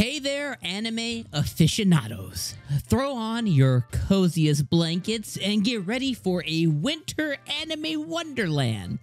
Hey there, anime aficionados. Throw on your coziest blankets and get ready for a winter anime wonderland.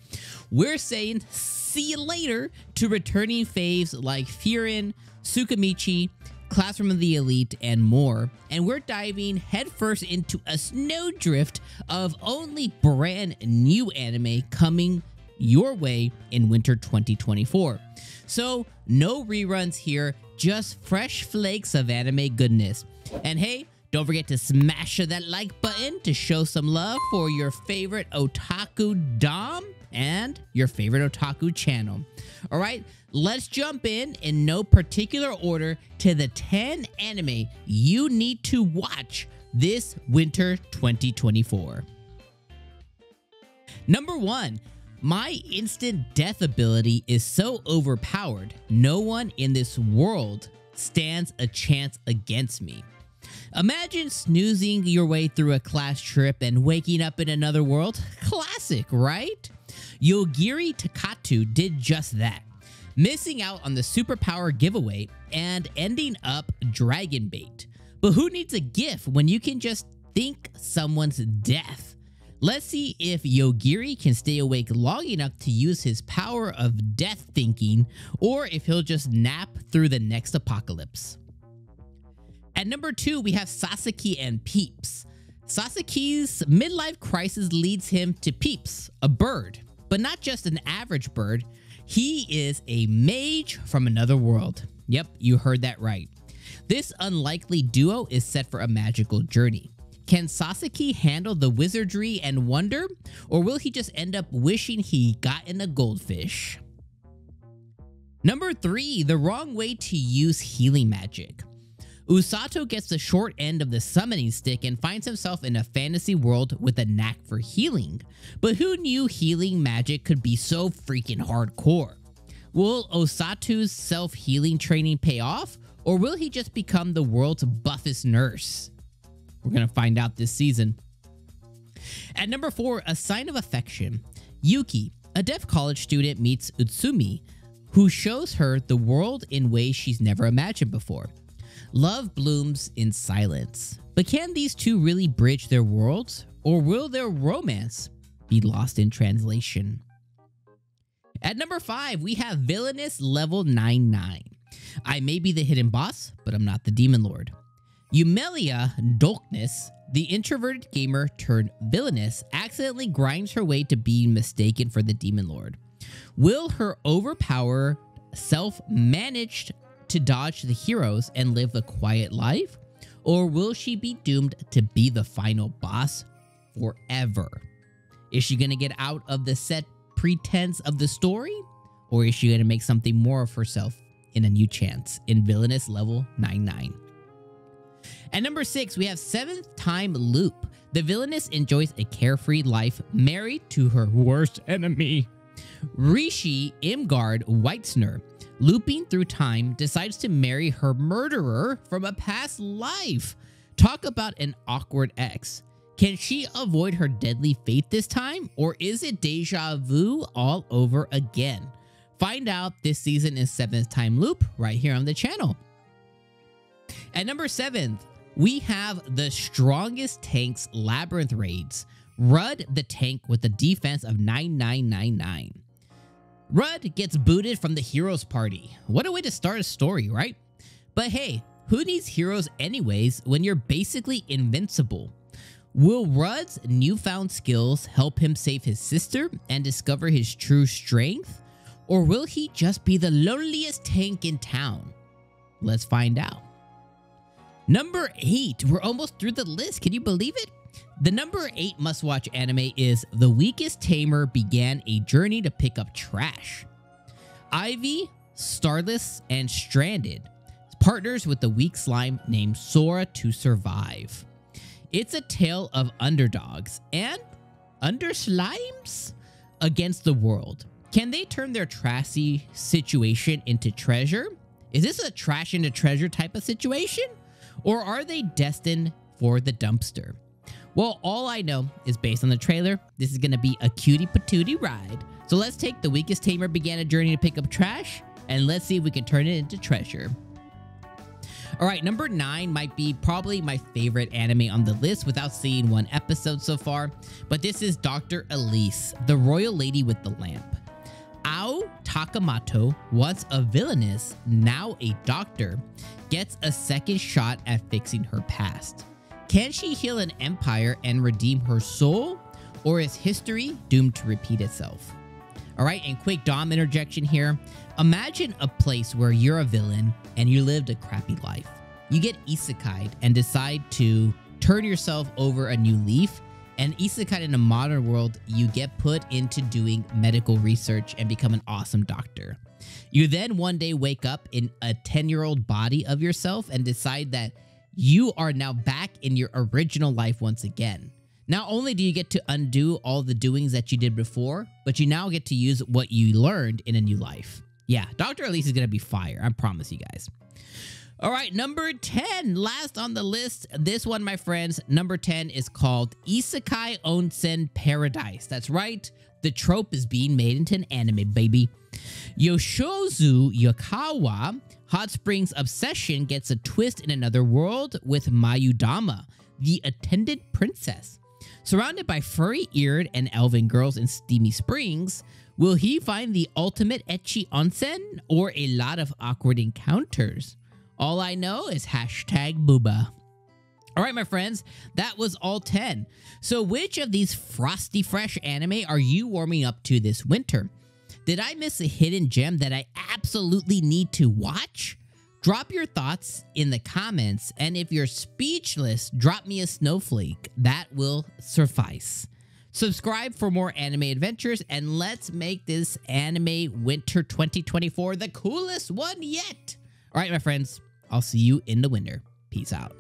We're saying see you later to returning faves like Frieren, Tsukimichi, Classroom of the Elite, and more. And we're diving headfirst into a snowdrift of only brand new anime coming your way in winter 2024. So, no reruns here, just fresh flakes of anime goodness. And hey, don't forget to smash that like button to show some love for your favorite otaku dom and your favorite otaku channel. All right, let's jump in in no particular order to the 10 anime you need to watch this winter 2024. Number one, my instant death ability is so overpowered, no one in this world stands a chance against me. Imagine snoozing your way through a class trip and waking up in another world. Classic, right? Yogiri Takatou did just that, missing out on the superpower giveaway and ending up dragon bait. But who needs a gift when you can just think someone's death? Let's see if Yogiri can stay awake long enough to use his power of death thinking, or if he'll just nap through the next apocalypse. At number two, we have Sasaki and Peeps. Sasaki's midlife crisis leads him to Peeps, a bird, but not just an average bird. He is a mage from another world. Yep, you heard that right. This unlikely duo is set for a magical journey. Can Sasaki handle the wizardry and wonder, or will he just end up wishing he got in a goldfish? Number 3. The wrong way to use healing magic. Usato gets the short end of the summoning stick and finds himself in a fantasy world with a knack for healing. But who knew healing magic could be so freaking hardcore? Will Usato's self-healing training pay off, or will he just become the world's buffest nurse? We're going to find out this season. At number four, a sign of affection. Yuki, a deaf college student, meets Utsumi, who shows her the world in ways she's never imagined before. Love blooms in silence. But can these two really bridge their worlds? Or will their romance be lost in translation? At number five, we have Villainess Level 99. I may be the hidden boss, but I'm not the Demon Lord. Yumiella Dolkness, the introverted gamer turned villainess, accidentally grinds her way to being mistaken for the Demon Lord. Will her overpower self manage to dodge the heroes and live a quiet life? Or will she be doomed to be the final boss forever? Is she going to get out of the set pretense of the story? Or is she going to make something more of herself in a new chance in Villainess Level 99? At number six, we have Seventh Time Loop. The villainess enjoys a carefree life married to her worst enemy. Rishe Irmgard Weitzner, looping through time, decides to marry her murderer from a past life. Talk about an awkward ex. Can she avoid her deadly fate this time, or is it deja vu all over again? Find out this season is Seventh Time Loop right here on the channel. At number seven, we have the strongest tanks labyrinth raids. Rudd the tank with a defense of 9999. Rudd gets booted from the heroes party. What a way to start a story, right? But hey, who needs heroes anyways when you're basically invincible? Will Rudd's newfound skills help him save his sister and discover his true strength? Or will he just be the loneliest tank in town? Let's find out. Number eight, we're almost through the list. Can you believe it? The number eight must watch anime is The Weakest Tamer Began a Journey to Pick Up Trash. Ivy, Starless, and Stranded partners with the weak slime named Sora to survive. It's a tale of underdogs and under slimes against the world. Can they turn their trashy situation into treasure? Is this a trash into treasure type of situation? Or are they destined for the dumpster? Well, all I know is based on the trailer, this is to be a cutie patootie ride. So let's take the weakest tamer began a journey to pick up trash, and let's see if we can turn it into treasure. All right, number nine might be probably my favorite anime on the list without seeing one episode so far, but this is Dr. Elise, the royal lady with the lamp. Takamoto, once a villainess, now a doctor, gets a second shot at fixing her past. Can she heal an empire and redeem her soul? Or is history doomed to repeat itself? All right, and quick Dom interjection here. Imagine a place where you're a villain and you lived a crappy life. You get isekai and decide to turn yourself over a new leaf. And isekai in a modern world, you get put into doing medical research and become an awesome doctor. You then one day wake up in a 10 year old body of yourself and decide that you are now back in your original life once again. Not only do you get to undo all the doings that you did before, but you now get to use what you learned in a new life. Yeah, Dr. Elise is going to be fire. I promise you guys. All right, number 10, last on the list. This one, my friends, number 10 is called Isekai Onsen Paradise. That's right, the trope is being made into an anime, baby. Yoshozu Yokawa, Hot Springs Obsession, gets a twist in another world with Mayudama, the attendant princess. Surrounded by furry-eared and elven girls in steamy springs, will he find the ultimate ecchi onsen or a lot of awkward encounters? All I know is hashtag booba. All right, my friends, that was all 10. So which of these frosty fresh anime are you warming up to this winter? Did I miss a hidden gem that I absolutely need to watch? Drop your thoughts in the comments, and if you're speechless, drop me a snowflake. That will suffice. Subscribe for more anime adventures, and let's make this anime winter 2024 the coolest one yet. All right, my friends, I'll see you in the winter. Peace out.